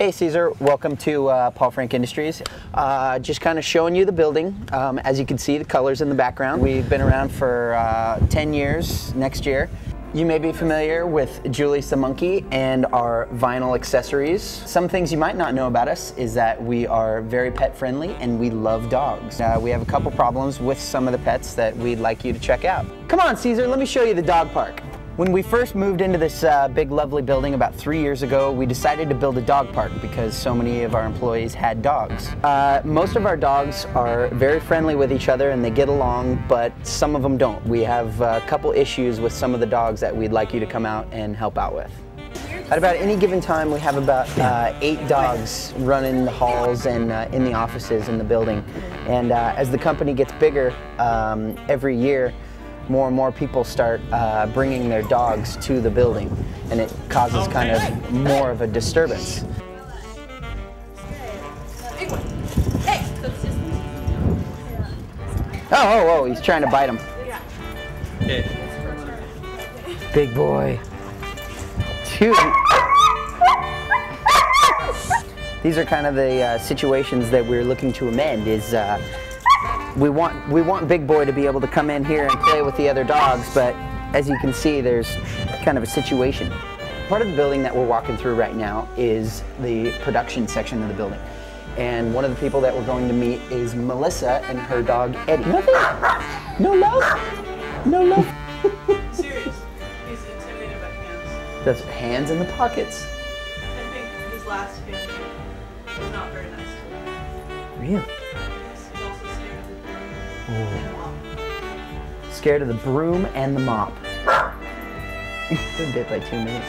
Hey Cesar, welcome to uh, Paul Frank Industries. Uh, just kind of showing you the building. Um, as you can see, the colors in the background. We've been around for uh, 10 years next year. You may be familiar with Julius the Monkey and our vinyl accessories. Some things you might not know about us is that we are very pet friendly and we love dogs. Uh, we have a couple problems with some of the pets that we'd like you to check out. Come on Cesar, let me show you the dog park. When we first moved into this uh, big lovely building about three years ago, we decided to build a dog park because so many of our employees had dogs. Uh, most of our dogs are very friendly with each other and they get along, but some of them don't. We have a couple issues with some of the dogs that we'd like you to come out and help out with. At about any given time, we have about uh, eight dogs running the halls and uh, in the offices in the building. And uh, as the company gets bigger um, every year, more and more people start uh, bringing their dogs to the building, and it causes kind of more of a disturbance. Oh, oh, oh, he's trying to bite him. Big boy. These are kind of the uh, situations that we're looking to amend is uh, we want we want Big Boy to be able to come in here and play with the other dogs, but as you can see, there's kind of a situation. Part of the building that we're walking through right now is the production section of the building. And one of the people that we're going to meet is Melissa and her dog Eddie. Nothing? No love? No love? Serious. He's intimidated by hands. That's hands in the pockets. I think his last family was not very nice to him. Really? He's also scared of the broom and. Scared of the broom and the mop. Been bit by two minutes.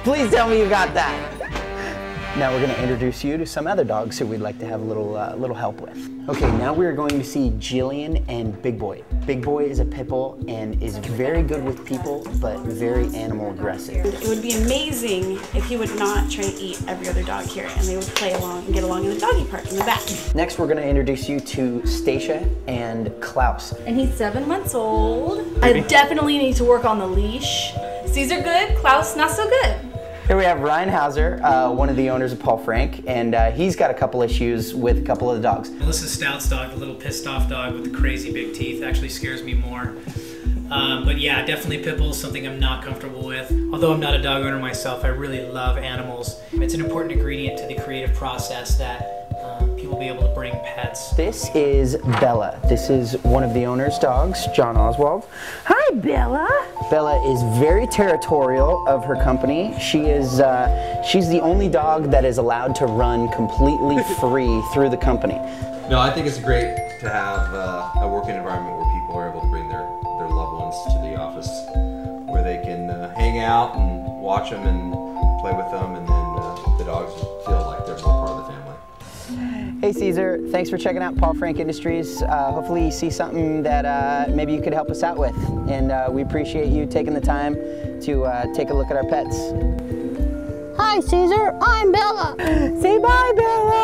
Please tell me you got that. Now we're going to introduce you to some other dogs who we'd like to have a little uh, little help with. Okay, now we're going to see Jillian and Big Boy. Big Boy is a pit bull and is very good with people, but very animal aggressive. It would be amazing if he would not try to eat every other dog here and they would play along and get along in the doggy park in the back. Next, we're going to introduce you to Stacia and Klaus. and he's seven months old. I definitely need to work on the leash. Cesar good, Klaus not so good. Here we have Ryan Hauser, uh, one of the owners of Paul Frank, and uh, he's got a couple issues with a couple of the dogs. Melissa Stout's dog, the little pissed off dog with the crazy big teeth, actually scares me more. Um, but yeah, definitely pit bull is something I'm not comfortable with. Although I'm not a dog owner myself, I really love animals. It's an important ingredient to the creative process that people be able to bring pets. This is Bella. This is one of the owner's dogs, John Oswald. Hi, Bella. Bella is very territorial of her company. She is uh, she's the only dog that is allowed to run completely free through the company. No, I think it's great to have uh, a working environment where people are able to bring their, their loved ones to the office, where they can uh, hang out and watch them and play with them, and then Hey Cesar, thanks for checking out Paul Frank Industries. Uh, hopefully you see something that uh, maybe you could help us out with. And uh, we appreciate you taking the time to uh, take a look at our pets. Hi, Cesar. I'm Bella. Say bye, Bella!